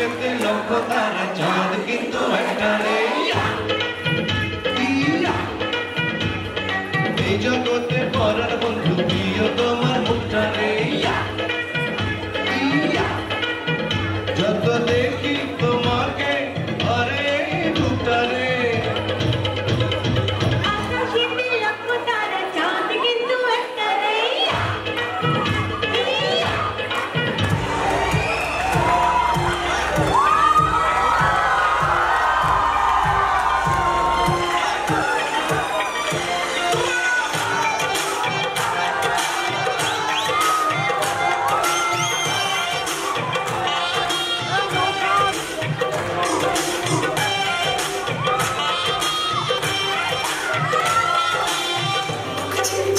চোখে লক্ষ তারা কিন্তু একটা নেই এই জগতে পরার বন্ধু প্রিয় তোমার মুখ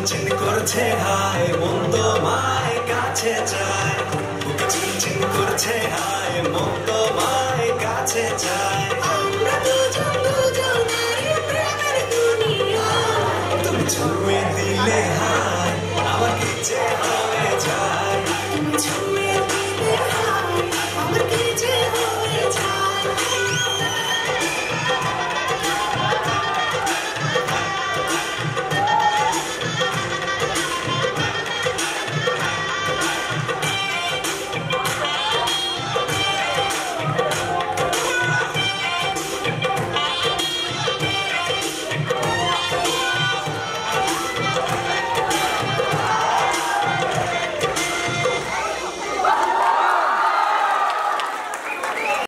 চিনচিন করছে হায় মন্দ তোমায় কাছে চায়। বুকে চিনচিন করছে হায় মন তোমায় কাছে চায়। তুমি ছুঁয়ে দিলে হায় আমার হায়।